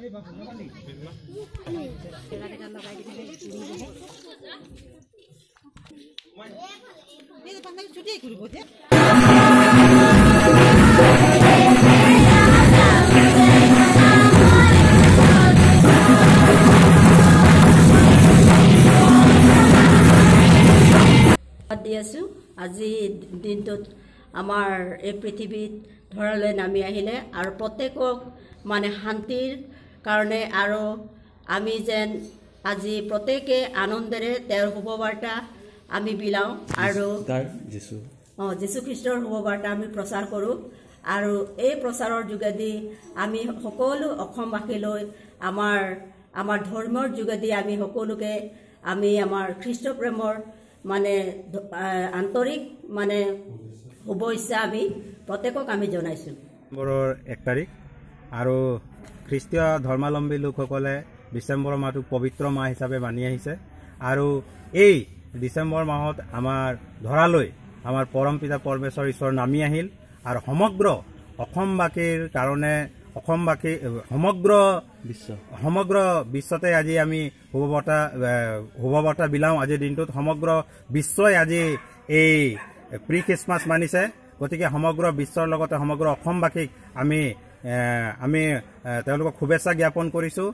দি আছোঁ আজি দিনটোত আমাৰ এই পৃথিৱীত ধৰালৈ নামি আহিলে আৰু প্ৰত্যেকক মানে শান্তিৰ কাৰণে আৰু আমি যেন আজি প্ৰত্যেকে আনন্দেৰে তেওঁৰ শুভবাৰ্তা আমি বিলাওঁ আৰু অঁ যীশুখ্ৰীষ্টৰ শুভবাৰ্তা আমি প্ৰচাৰ কৰোঁ আৰু এই প্ৰচাৰৰ যোগেদি আমি সকলো অসমবাসীলৈ আমাৰ আমাৰ ধৰ্মৰ যোগেদি আমি সকলোকে আমি আমাৰ খ্ৰীষ্ট প্ৰেমৰ মানে আন্তৰিক মানে শুভেচ্ছা আমি প্ৰত্যেকক আমি জনাইছোঁ। এক তাৰিখ আৰু খ্ৰীষ্টীয় ধৰ্মাৱলম্বী লোকসকলে ডিচেম্বৰ মাহটোক পবিত্ৰ মাহ হিচাপে মানি আহিছে। আৰু এই ডিচেম্বৰ মাহত আমাৰ ধৰালৈ আমাৰ পৰম পিতা পৰমেশ্বৰ ঈশ্বৰ নামি আহিল। আৰু সমগ্ৰ অসমবাসীৰ কাৰণে অসমবাসী সমগ্ৰ বিশ্ব। সমগ্ৰ বিশ্বতে আজি আমি শুভবাৰ্তা শুভবাৰ্তা বিলাওঁ আজিৰ দিনটোত। সমগ্ৰ বিশ্বই আজি এই প্ৰি খ্ৰীষ্টমাছ মানিছে। গতিকে সমগ্ৰ বিশ্বৰ লগতে সমগ্ৰ অসমবাসীক আমি আমি তেওঁলোকক শুভেচ্ছা জ্ঞাপন কৰিছোঁ।